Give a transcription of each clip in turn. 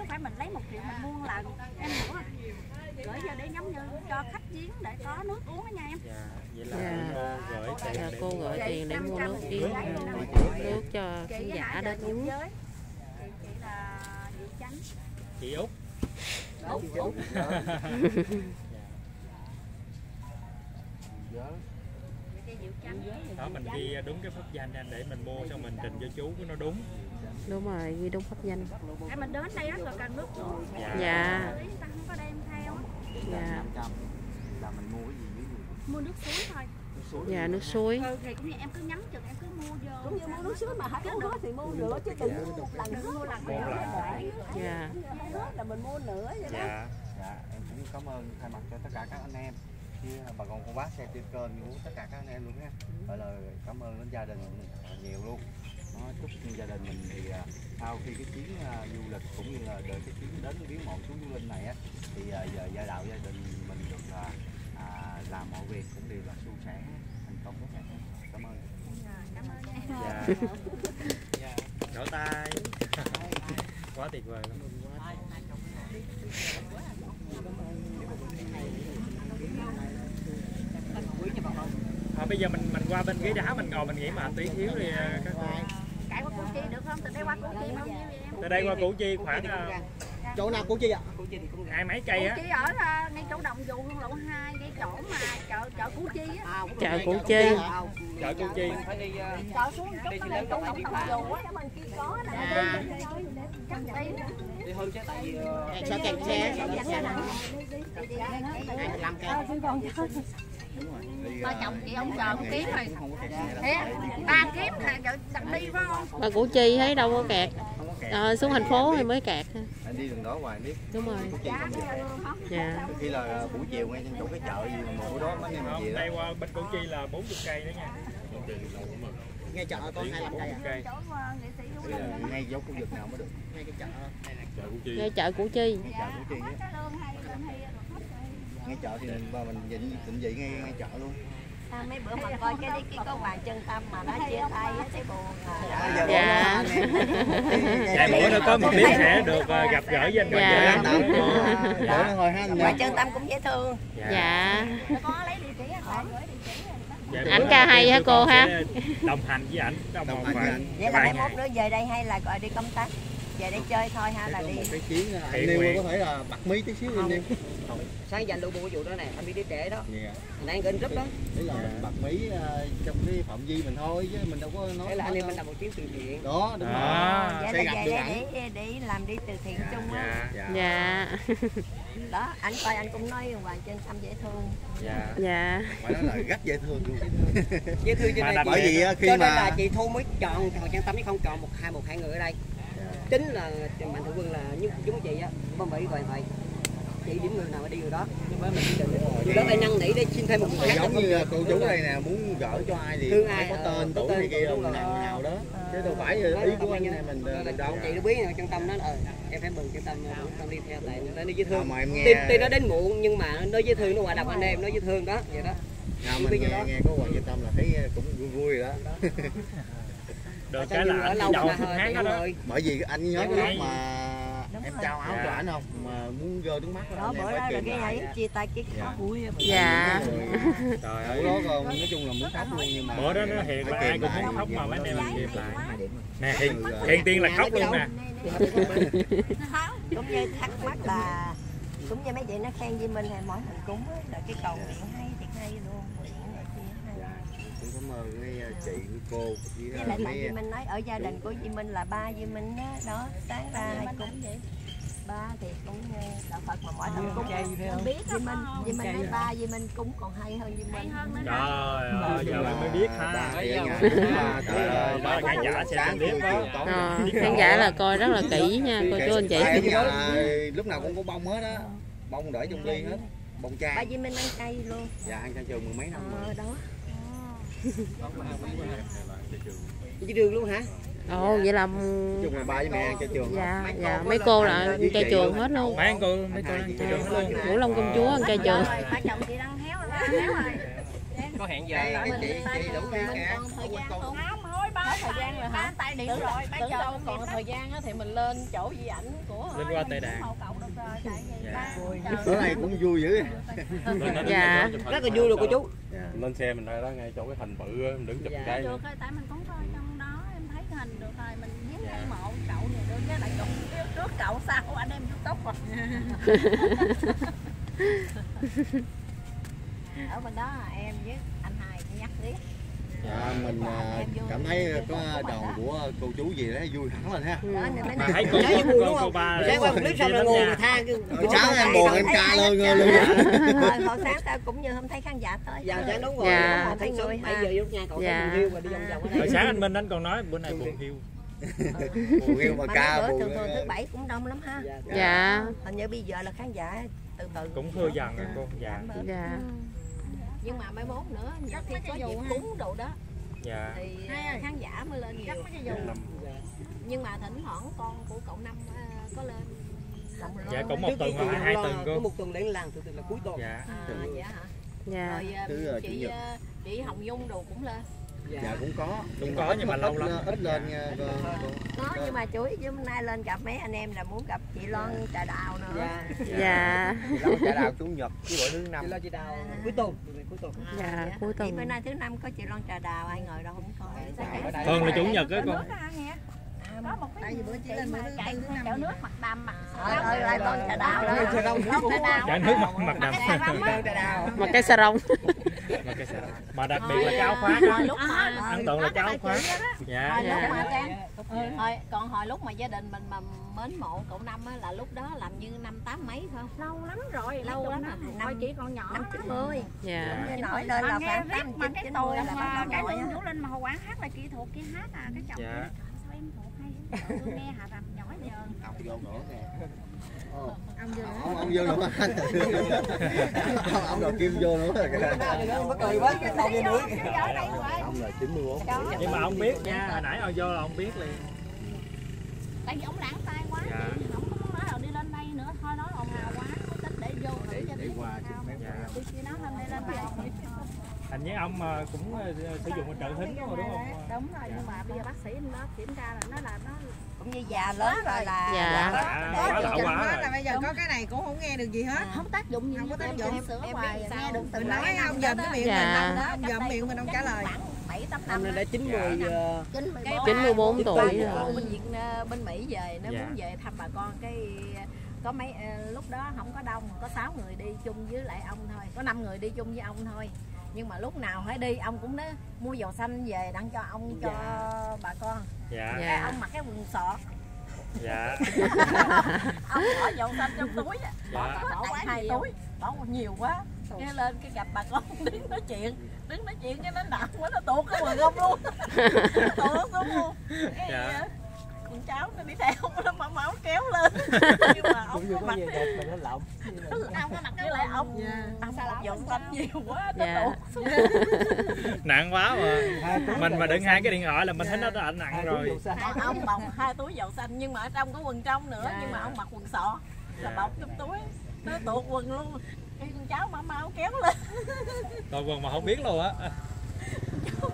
chứ phải mình lấy một triệu mình mua lần? Em hiểu không gửi vô để giống như cho khách giếng để có nước uống đó nha em. Dạ vậy là Dạ. cô gửi tiền Dạ, để cô gửi tiền để mua nước Chị luôn đó. nước cho chị khán giả đến uống. chị chị là diệu chánh. Chị út. Út út. Chị chánh đó mình ghi đúng cái pháp danh anh để mình mua xong mình trình cho chú nó đúng. Đúng rồi ghi đúng pháp danh. Em mình đến đây rồi cần nước uống dạ. Dạ. Ta không có đem theo. Á. dạ. Là mình mua cái gì mua nước suối thôi. Dạ nước suối. Ừ thì cũng như em cứ nhắm chừng em cứ mua vô. Cũng như mua nước suối mà hết uống hết thì mua nữa chứ đừng mua một lần đừng mua lần Một lần. dạ. Hết là mình mua nữa vậy đó. Dạ. Dạ em cũng cảm ơn thay mặt cho tất cả các anh em với bà con cô bác xem trên kênh của tất cả các anh em luôn nha gọi là cảm ơn đến gia đình à, nhiều luôn nó chúc gia đình mình thì à, sau khi cái chuyến à, du lịch cũng như là đợi cái chuyến đến viếng mộ chú du linh này á thì à, giờ gia đạo gia đình mình được là à, làm mọi việc cũng đều là suôn sẻ thành công tốt đẹp cảm ơn cảm ơn em dạ vỗ tay quá tuyệt vời luôn à, bây giờ mình mình qua bên ghế đá mình ngồi mình nghỉ mệt tí xíu thì à, các cô. Cải qua củ chi được không? Từ đây qua củ chi bao nhiêu vậy em. Từ đây qua củ chi khoảng à, chỗ nào củ chi ạ? Hai mấy cây á. Củ chi ở à, ngay chỗ đồng dù hương lộ 2 ngay chỗ mà chợ chợ củ chi á. Chợ củ chi. Chợ củ chi. Chợ xuống chút nó lên chỗ đồng dù á bên kia có nè. À, chắc tí đi hơn chứ tại vì sao kẹt xe sao kẹt xe hai mươi lăm cây ba chồng chị ông chờ kiếm rồi. Thế ba kiếm là chồng đi phải không? Mà củ chi thấy đâu có kẹt. Ờ, xuống thành phố thì mới kẹt anh đi đường đó hoài biết đúng rồi. Dạ. Khi là buổi chiều ngay trên chỗ cái chợ gì mà buổi đó mấy em không gì đó. đây qua bên củ chi là 40 cây đó nha. Ngay chợ có hai mươi lăm cây 40 à cây. Chỗ à, nghệ sĩ Vũ Bây giờ ngay dấu khu vực nào mới được? Ngay cái chợ. Ngay chợ củ chi. Ngay chợ củ chi ngay chợ thì mình mình định định vị ngay ngay chợ luôn À, mấy bữa mà coi cái đi cái có hoàng chân tâm mà nó chia tay á, thấy buồn à. giờ Dạ. Dạ bữa nữa có một clip sẽ được ờ, gặp gỡ với anh Dạ. Hoàng Dạ. bữa nó thôi ha anh hoàng chân tâm cũng dễ thương dạ Dạ, Ảnh ca hay hả cô ha? Đồng hành với ảnh Đồng một hành với ảnh. vậy là ngày. mốt nữa về đây hay là gọi đi công tác về đây chơi thôi ha là đi một cái chuyến anh có thể là bật mí tí xíu anh nêu sáng giờ anh lưu bộ vụ đó nè anh đi đi trễ đó. Dạ. Hồi nãy anh gửi group đó. Đấy là mình bật mí ờ, trong cái phạm vi mình thôi chứ mình đâu có nói thế là anh em mình làm một chuyến từ thiện. Đó đúng rồi. Đó. vậy sẽ gặp được ảnh để để làm đi từ thiện chung á. Dạ, dạ. Đó anh coi anh cũng nói hoàng chân tâm dễ thương. Dạ. dạ. Phải nói là rất dễ thương luôn. Với thư cho Mà nên bởi vì á, khi mà- là chị thu mới chọn thằng trang tâm chứ không chọn một hai một hai người ở đây. Chính là mạnh thường quân là như chúng chị á bông mỹ gọi vậy chị điểm người nào đi người đó. Nhưng mà mình chỉ định người đó phải năn nỉ để xin thêm một người khác giống như cô chú đây nè muốn gửi cho ai thì Thương phải ai, có ờ, tên có tuổi tên, này kia đúng nào nào đó. Chứ đâu phải ý của anh này mình Rồi đâu chị được biết là trung tâm nó ờ em phải mừng trung tâm trung tâm đi theo tại nó nói dễ thương. Mà em nghe. tuy, tuy nó đến muộn nhưng mà nó dễ thương nó hòa đồng anh em nó dễ thương đó vậy đó. Nào mình nghe nghe có hoàng nhân tâm là thấy cũng vui vui rồi đó. Được cái là ở lâu đầu mà hát đó bởi vì anh nhớ Dạ, cái lúc mà trao áo Dạ. cho ảnh không? Mà muốn rơi nước mắt đó bữa đó là cái ấy chia tay cái Dạ. khó vui dạ. trời bữa ơi đó còn nói chung là muốn khóc luôn nhưng mà bữa đó nó thiệt là ai cũng muốn khóc mà mấy anh em mình kịp lại. Nè hiện hiện tiên là khóc luôn nè. Cũng như thắc mắc là cũng như mấy chị nó khen với mình là mỗi mình cúng là cái cầu nguyện hay thiệt hay luôn hay. Dạ, cũng cảm ơn với ờ, chị với cô với ờ, lại tại mấy Duy Minh nói ở gia đình của Duy Minh là ba Duy Minh á đó sáng ra hay cúng vậy ba thì cũng đạo Phật mà mỗi lần cúng không? biết Duy Minh Duy Minh nói ba Duy Minh cúng còn hay hơn hay Minh trời ơi giờ mình mới biết ha. Ba đó là khán giả xem clip đó. Ờ, khán giả là coi rất là kỹ nha. Cô chú anh chị. nhà lúc nào cũng có bông hết á. Bông để trong ly hết. bông ba chai Duy Minh ăn cay luôn. Dạ ăn chay trường mười mấy năm rồi. Ờ đó. Chị đường luôn hả ồ vậy là chung là ba với mẹ ăn chay trường dạ dạ mấy cô là chay trường hết luôn. Mấy anh cô mấy cô ăn trường hết luôn. Ngũ long công chúa ăn chay trường. Rồi ba chồng chị đang héo rồi đang héo rồi. Có hẹn giờ mình tay mình còn thời gian không hối ba có thời gian rồi hả? tay điện rồi bây tưởng giờ đâu còn thời gian á thì mình lên chỗ di ảnh của lên qua tây đàn. Dạ. bữa này cũng vui dữ. Dạ. rất là vui luôn cô chú. Lên xe mình ra đó ngay chỗ cái thành bự mình đứng chụp Dạ. cái được rồi tại mình cũng coi trong đó em thấy cái hình được rồi mộ cậu này được cái lại cậu trước cậu sau anh em youtube rồi. Ở bên đó em với anh hai nhắc riết. dạ, mình à, cảm thấy có đoàn của cô chú gì đấy vui hẳn lên ha. Mà thấy cô cô, vui cô, đúng cô ba Sáng qua một clip xong là ngồi người tha Hồi sáng em buồn em ca ngơ luôn Hồi, hồi sáng tao cũng như không thấy khán giả tới. Dạ sáng đúng rồi, Dạ. dạ. thấy sớm 7 giờ lúc nha, cậu Dạ. thấy mình hiu và đi vòng vòng ở hồi sáng anh Minh anh còn nói bữa nay buồn hiu yêu mà ca buồn thường thường thứ bảy cũng đông lắm ha. Dạ. Dạ. Hình như bây giờ là khán giả từ từ. cũng thưa dần rồi cô. Dạ. Dạ. nhưng mà mai mốt nữa nhiều khi có dịp cúng đồ đó. Dạ. Thì khán giả mới lên nhiều. Nhưng mà thỉnh thoảng con của cậu năm à, có lên. Dạ cũng một tuần hoặc hai tuần có cô một tuần đến làng thường thường là cuối tuần. dạ. À, dạ hả? Dạ. rồi à, à, chị à, chị hồng nhung đồ cũng lên dạ cũng có cũng có nhưng mà lâu lắm ít lên Có nhưng mà yếu hôm nay lên gặp mấy anh em là muốn gặp chị Loan trà đào nữa. Dạ. Dạ. Trả đào chủ nhật với bữa thứ Chị năm chị đào cuối tuần, cuối tuần. Dạ, cuối Thì tuần. bữa nay thứ năm có chị Loan trà đào ai ngồi đâu không coi. thường là chủ nhật á con có một cái bữa lên chạy nước mặt đầm mặt Ờ, ờ, lại Loan trà đào đó. Trà đào. Trà nước mặt mặt đầm Trà đào. Mà cái xà rong. Mà cái sao mà đặc biệt là cái áo khoác lúc mà ấn tượng là cái áo khoác. dạ hồi lúc Dạ. mà trang hồi còn hồi lúc mà gia đình mình mà mến mộ cậu năm á là lúc đó làm như năm tám mấy không lâu lắm rồi lâu lắm rồi Năm- chị còn nhỏ Năm chín mươi. Dạ. Như nổi lên là khoảng tám mà chín cái mươi là cái Vũ Linh mà hồi quán hát là chị thuộc kia hát à cái chồng Dạ. dạ. sao em thuộc hay? Tôi nghe hạ rầm nhỏ giờ ông vô nữa nè Ồ, ông ông vô nữa ông ông đầu kim vô nữa Mất cười quá, cái đầu đi nữa. ông là 94 tuổi nhưng mà ông biết nha hồi nãy ông vô là ông biết liền. Tại vì ông lãng tay quá Dạ. chị không muốn nói là đi lên đây nữa. Thôi nói ồn ào quá có tính để vô thử cho biết sao. Dạ. tôi chỉ nói hôm nay lên đây hình như ông ờ, cũng ờ, sử dụng trợ thính đúng không? Đúng không? Đúng rồi nhưng mà bây giờ bác sĩ nó kiểm tra là nó là nó Cũng như già lớn rồi là Dạ. dạ quá lão quá. rồi. là bây giờ có cái này cũng không nghe được gì hết. Không tác dụng gì Không có tác em- dụng. em sửa hoài nghe được mình nói ông dòm cái miệng Dạ. mình ông dòm miệng mình ông trả lời. bảy tám Năm nay đã 90 ờ, 94 tuổi rồi. bên Việt bên Mỹ về nó Dạ. muốn về thăm bà con cái có mấy ờ, lúc đó không có đông có 6 người đi chung với lại ông thôi. Có 5 người đi chung với ông thôi. Nhưng mà lúc nào phải đi ông cũng nói mua dầu xanh về đặng cho ông cho bà con. Dạ. Dạ. ông mặc cái quần sọt. Dạ. Ông bỏ dầu xanh trong túi á, bỏ Dạ. bỏ quá hai túi. Bỏ nhiều quá. Cái lên cái gặp bà con đứng nói chuyện. Đứng nói chuyện cái nó nặng quá nó tuột cái quần ông luôn. Tuột xuống luôn. Cái Dạ. Con cháu nó đi theo nó máu máu kéo lên. Nhưng mà ông có gì đẹp mà nó lộn. ông có mặc cái lại ông ông một dầu xanh nhiều quá nó Dạ. tuột xuống nặng quá mà. Mình mà đựng hai cái điện thoại là mình thấy nó đã nặng rồi. hai ông bọc hai túi dầu xanh nhưng mà ở trong có quần trong nữa nhưng mà ông mặc quần sọ. Là Dạ. bọc trong túi nó tuột quần luôn. Cái con cháu mau mau kéo lên. Tôi quần mà không biết luôn á. Cháu kéo lên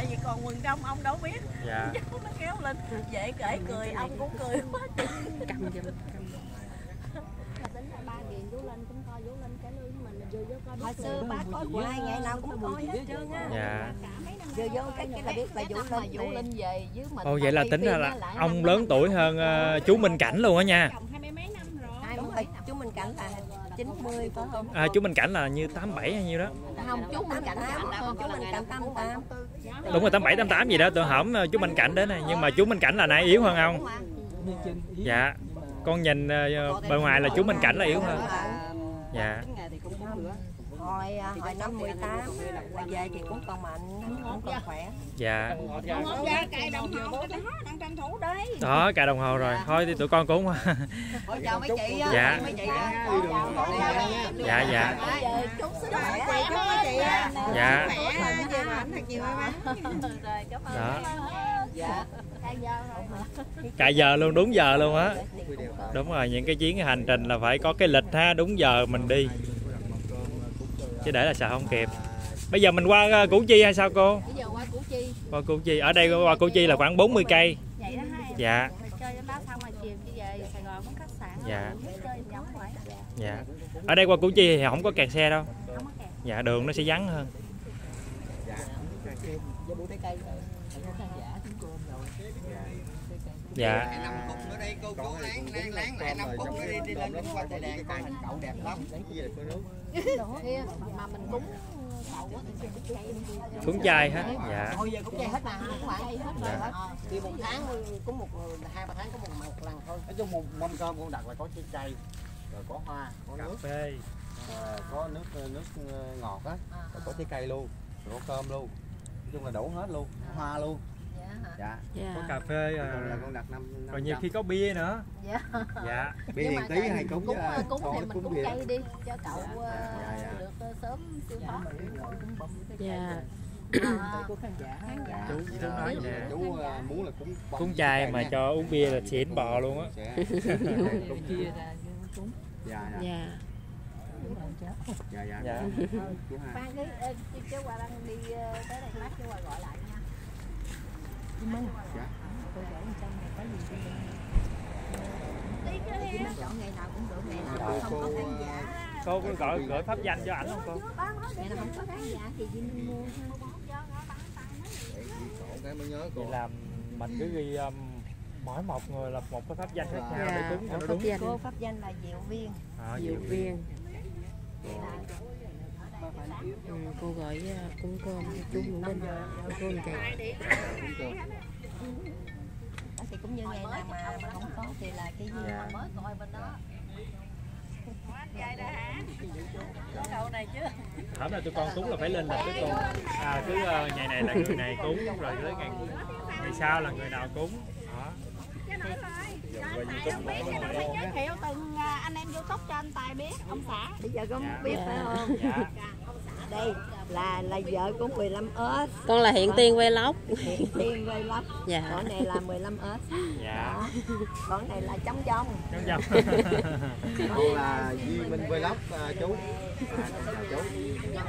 tại vì còn quần trong ông đâu biết. Dạ. Cháu nó kéo lên. Dễ kể cười ông cũng cười quá Cầm giùm. Hồi xưa ba coi hoài ngày nào cũng coi hết trơn á. dạ. Vô cái cái là biết là Vũ Linh. Vũ Linh về với mình ồ vậy là tính ra là ông lớn tuổi hơn ờ, chú Minh Cảnh luôn á nha. Chồng hai mươi mấy năm rồi. Hai đúng rồi, chú Minh Cảnh là 90 phải không? à, chú Minh Cảnh là như 87 hay nhiêu đó? Không chú mình cảnh chú Minh Cảnh 88 đúng rồi 87 88 gì đó tôi hổm ờ, chú Minh Cảnh đến này nhưng mà chú Minh Cảnh là nay yếu hơn không? dạ. Con nhìn ờ, bề ngoài là chú Minh Cảnh là yếu hơn. Dạ. Hồi à, hồi năm 18 là về thì cũng còn mạnh, cũng còn khỏe. dạ cài đồng hồ đang tranh thủ đấy đó cài đồng hồ rồi thôi thì tụi con cũng chào mấy chị á, Dạ. mấy chị á. dạ dạ dạ đó dạ cài giờ luôn đúng giờ luôn á đúng rồi những cái chuyến hành trình là phải có cái lịch ha đúng giờ mình đi chứ để là sao không kịp bây giờ mình qua ờ, Củ Chi hay sao cô bây giờ qua Củ Chi qua Củ Chi ở đây qua Củ Chi là khoảng 40 cây vậy đó hai dạ Rồi chơi đến đó xong rồi chiều đi về Sài Gòn có khách sạn Dạ. Dạ ở đây qua Củ Chi thì không có kẹt xe đâu không có kẹt dạ đường nó sẽ vắng hơn dạ đây cô cố láng láng láng lại năm phút đi đi lên qua tây đàn coi hình cậu đẹp lắm. Kia mà mình cúng cúng chay hết dạ. Thôi giờ cũng vậy hết nè không phải hết Dạ. rồi hả? thì một tháng cũng một hai ba tháng có một một lần thôi. Nói chung một mâm cơm con đặt là có trái cây rồi có hoa có cà nước. phê. Ờ, có nước nước ờ, ngọt á rồi có trái cây luôn rồi có cơm luôn. Nói chung là đủ hết luôn hoa luôn dạ. Dạ. Có cà phê chung là à, con đặt năm rồi nhiều khi có bia nữa. Dạ. Dạ. Bia mà tí hay cúng cúng, với- cúng thì mình cúng cây đi cho cậu ờ, Dạ, dạ. được ờ, sớm siêu thoát. Dạ. À, khán giả chú chú nói nè. chú ờ, muốn là cúng cúng cây mà nha. cho uống bia là xỉn bò luôn á. Sẽ dạ dạ dạ. Dạ. Dạ Dạ. chú hai Phan cái chứ qua đang đi ờ, tới đây lát chứ qua gọi lại Chí Minh dạ cô gửi một trăm có gì cũng đi chứ em chọn ngày nào cũng được ngày nào cô không có khán giả cô có gửi gửi pháp danh cho ảnh không cô ngày nào không có khán giả thì Chí Minh mua cái mới nhớ cô vậy là mình cứ ghi um, mỗi một người là một cái pháp danh khác nhau để đúng, cho nó đúng cô pháp danh là Diệu Viên à, diệu diệu viên ừ, cô gọi à, cúng cơm cho chú Nguyễn Linh chị Đó thì cũng như ngày nào mà không có thì là cái gì mà mới coi bên đó. Hôm nay tụi con cúng là phải lên lịch với cô à, cứ uh, ngày này là người này cúng rồi tới ngày ngày sau là người nào cúng qua YouTube biết phải giới thiệu từng anh em youtube cho anh tài biết ông xã bây giờ con Dạ. biết phải không dạ đây là là vợ của 15 ớt con là hiện tiên vlog hiện tiên vây lắm dạ con này là 15 ớt dạ con này là trống trống trong dòng con là Duy Minh Vlog à, chú à, chào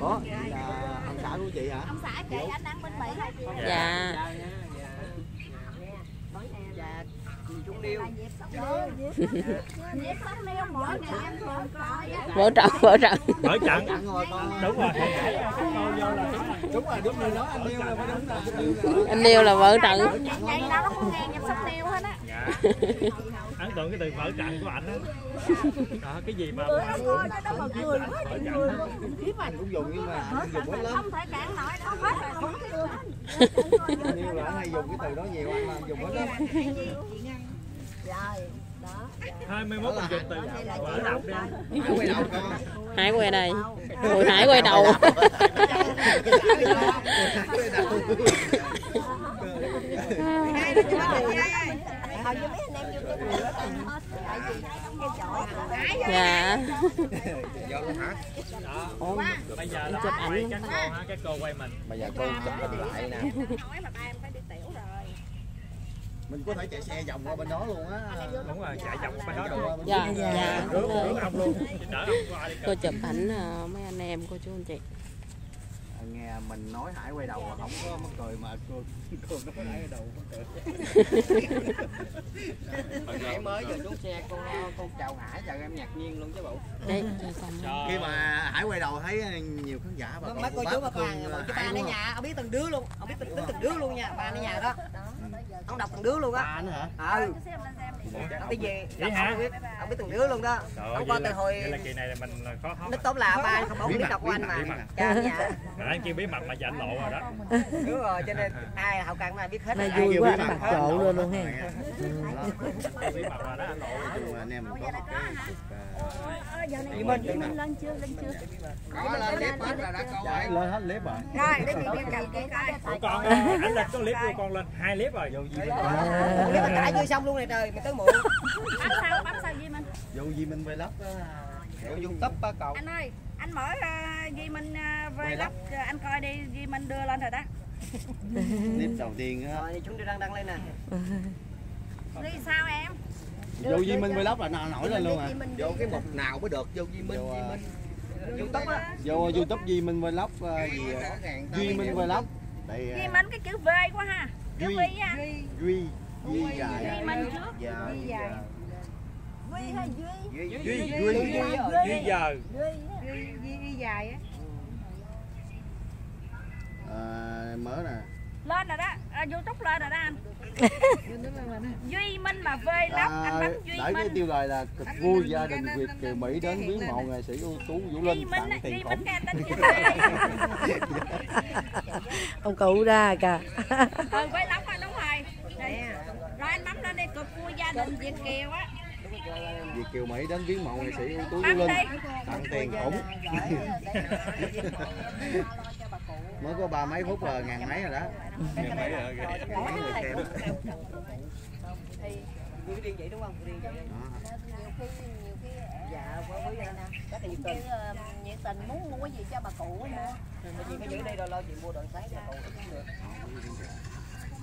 chú Ủa, dạ. Là ông xã của chị hả ông xã kể anh đang bên mỹ dạ dạ chúng điêu nhiệt lắm nêu mỗi ngày em thường coi á vỡ trận vỡ trận. Mở trận. Đúng rồi con đúng rồi. Là đúng rồi. Đúng rồi. Nói anh yêu là phải đúng là anh yêu là là trận. Cũng á dạ ấn tượng cái từ mở trận của ảnh á đó cái gì mà quá cũng dùng nhưng mà dùng hết lắm không thể cản nổi đâu. Hết rồi anh yêu là hay dùng cái từ đó nhiều anh là dùng hết lắm rồi đó 21 mình dùng từ mở đi quay đầu con hải quay đây Ôi, hải quay đầu. Cái dạ do con hả Ồ, bây giờ là chụp ảnh. các cô quay mình. Bây giờ cô chụp hình lại nè nói mà ba em phải đi tiểu rồi mình có thể chạy xe vòng qua bên đó luôn á đúng rồi chạy vòng bên đó được dạ dạ đúng rồi. ông luôn cô chụp ảnh à, mấy anh em cô chú anh chị nghe mình nói hải quay đầu mà không có mắc cười mà cô cô nói hải quay đầu mắc cười nãy mới giờ xuống xe con con chào hải chào em ngạc nhiên luôn chứ bộ đây khi mà hải quay đầu thấy nhiều khán giả bà mấy cô chú bà một cái ba ở nhà ông biết từng đứa luôn ông biết từng, từng đứa luôn nha ba ở nhà đó ông đọc từng đứa luôn á. Ba nữa hả? Ừ. Ông đi. Về Vậy hả? ông biết từng đứa luôn đó. Trời ông coi từ hồi là kỳ này là mình có hot nó tốt là ba không ông biết đọc của anh mà. cha nhà. Rồi anh kia bí mật mà giờ anh lộ rồi đó. Đúng rồi cho nên ai hậu càng này biết hết. Này ai vui quá, biết anh mặt bật hết. trộn luôn luôn ha. bí mật rồi đó anh lộ chung anh em mình có này Duy Minh lên chưa lên chưa? Đó là clip hết rồi đã câu hỏi lên hết clip rồi. Rồi để chị cầm cái cái Ủa con anh lên có clip của con lên hai clip rồi clip mình đã chưa xong luôn này trời mày tới muộn. Bấm sao bấm sao Duy Minh? Dù gì mình vlog Kiểu youtube á cậu. Anh ơi anh mở uh, Duy Minh uh, vlog ờ, anh coi đi Duy Minh đưa lên rồi đó. Clip đầu tiên á. Rồi chúng tôi đang đăng lên nè. Đi sao em? Dù gì mình vlog là nổi lên luôn à. Vô cái mục nào mới được vô Di Minh Di Minh. vô youtube duy minh vlog ờ, gì ờ, duy minh vlog đây Duy ờ, Minh cái chữ V quá ha Duy. Duy duy dài Duy dạ dạ. Duy hay Duy? duy duy duy duy giờ Duy dài á. Ờ, mở nè lên rồi đó. À, youtube lên rồi đó anh. Duy minh mà v lắm. Anh À, bấm duy đẩy cái minh. tiêu đề là cực vui gia đình Việt Kiều Mỹ đến viếng mộ nghệ sĩ ưu tú Vũ duy Linh minh tặng tiền minh anh V ông cụ ra kìa. Ừ với lắm rồi đúng rồi. Rồi, rồi anh bấm lên đi cực vui gia đình việt kiều á. Việt Kiều Mỹ đến viếng mộ nghệ sĩ ưu tú Vũ Linh tặng tiền khủng mới có ba mấy phút là ngàn mấy rồi đó Nghe mấy rồi, ghê. mấy người xem vậy đúng không? Vậy. Đó. Nhiều khi nhiều khi Dạ, có quý đây nè. Các cái nhiệt kêu tình. nhiệt tình muốn mua cái gì cho bà cụ á mua. Mà chị có giữ đây đâu lo chị mua đoạn sáng cho cậu cũng được.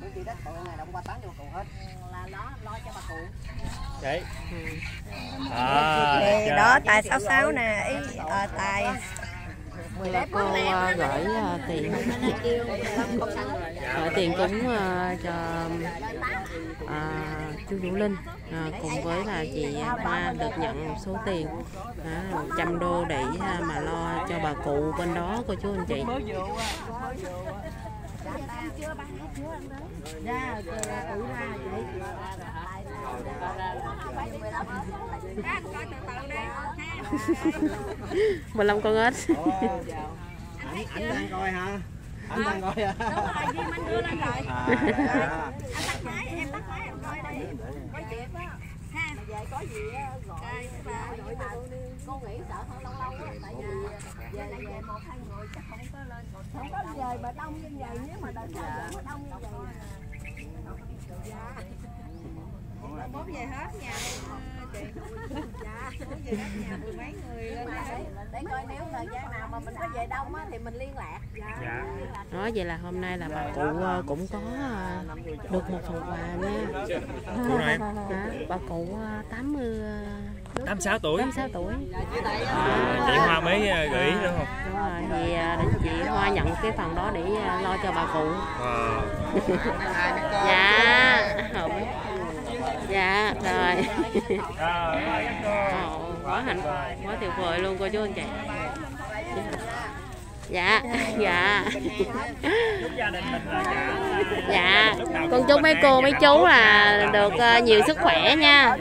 Muốn chị đất cậu ngày đâu qua tán cho cậu hết. là nó lo cho bà cụ. đấy à, Thì đó tài sáu sáu nè ý ờ, tài là cô à, gửi à, tiền gửi tiền cúng à, cho à, chú Vũ Linh à, cùng với là chị Hoa được nhận một số tiền à, 100 đô để mà lo cho bà cụ bên đó cô chú anh chị Ra rồi cụ ra chị. 15 con ếch. Anh anh đang coi hả? Anh đang coi hả? Đúng rồi minh đưa lên rồi. À, à. anh tắt máy em tắt máy em coi đi Có chuyện đó. ha. Về có gì á, gọi Coi, bà bà. nhưng mà cô nghĩ sợ hơn lâu lâu á tại vì về về một hai người chắc không có lên không có về mà đông như vậy nếu mà đợt sau vẫn có đông như vậy. Dạ. Mốt về hết nhà mười mấy người lên mà để, coi nếu thời gian nào mà mình có về đông á thì mình liên lạc. Dạ. Đó vậy là hôm nay là bà cụ à, cũng có à, được một phần quà nha. Cụ nào em Hả? bà cụ à, 80 à, 86 tuổi. 86 tuổi. À, chị Hoa mới à, gửi đúng không? Đúng rồi, thì à, để chị Hoa nhận cái phần đó để à, lo cho bà cụ. wow. Dạ. Không. Dạ, rồi. quá hạnh phúc, quá tuyệt vời luôn cô chú anh chị. Dạ, dạ. chúc gia đình mình là cả Dạ. lúc nào Con chúc mấy cô mấy dạ, chú là được à, nhiều sức khỏe nha.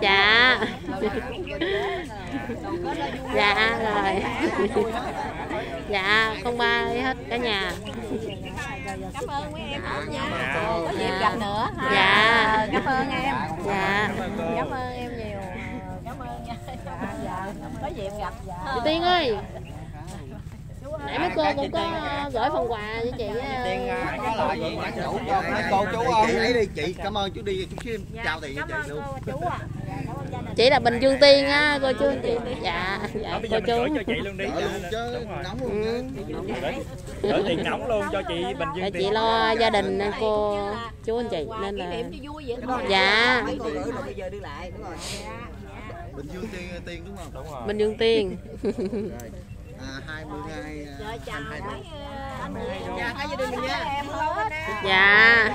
Dạ. Dạ rồi. Dạ, con ba hết cả nhà. Cảm ơn quý em hết nha Dạ. có dịp gặp nữa ha. Dạ. cảm ơn em Dạ. cảm ơn em nhiều cảm ơn nha dạ, dạ. có dịp gặp dạ. Chị Tiên ơi Nãy mấy cô cũng có gửi phần quà cho chị Tiên ờ, à, có lại gì nhắn nhủ cho mấy cô chú không? Chị lấy đi chị, cảm ơn chú đi chút xíu. Trao tiền cho cảm chị ơn luôn. chú Dạ, Chị là Bình Dương Tiên á cô chú anh chị. Dạ, dạ cô chú. cho chị luôn đi. Đỡ luôn chứ, đúng rồi. Nóng luôn Ừ. gửi, tiền nóng luôn. Cho chị Bình Dương chị Tiên. lo gia đình cô chú anh chị nên là Dạ. Bình Dương Tiên Tiên đúng không? đúng rồi Bình Dương Tiên. Rồi. À 22 à, rồi chào mấy ờ, anh chị Dạ, hai gia đình mình nha. em hết Dạ.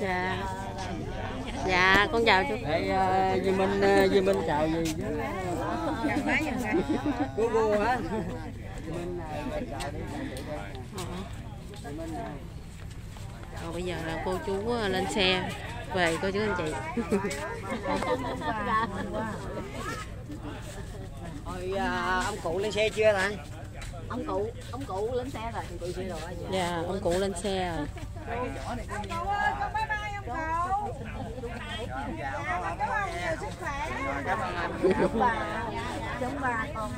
Dạ. Dạ. Con chào chú. Duy Minh, Duy Minh chào gì chứ? Cô cô hả? Rồi bây giờ là cô chú ờ, lên xe về cô chú anh chị Rồi à, ông cụ lên xe chưa ta? ông cụ ông cụ lên xe rồi Cụ xe rồi. Dạ ông cụ lên xe rồi chúng bà còn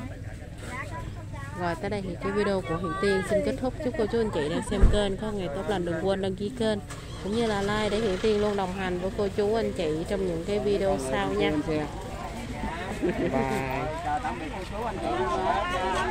rồi, tới đây thì cái video của Hiền Tiên xin kết thúc. Chúc cô chú anh chị đang xem kênh, có ngày tốt lành, đừng quên đăng ký kênh, cũng như là like để Hiền Tiên luôn đồng hành với cô chú anh chị trong những cái video sau nha. Bye.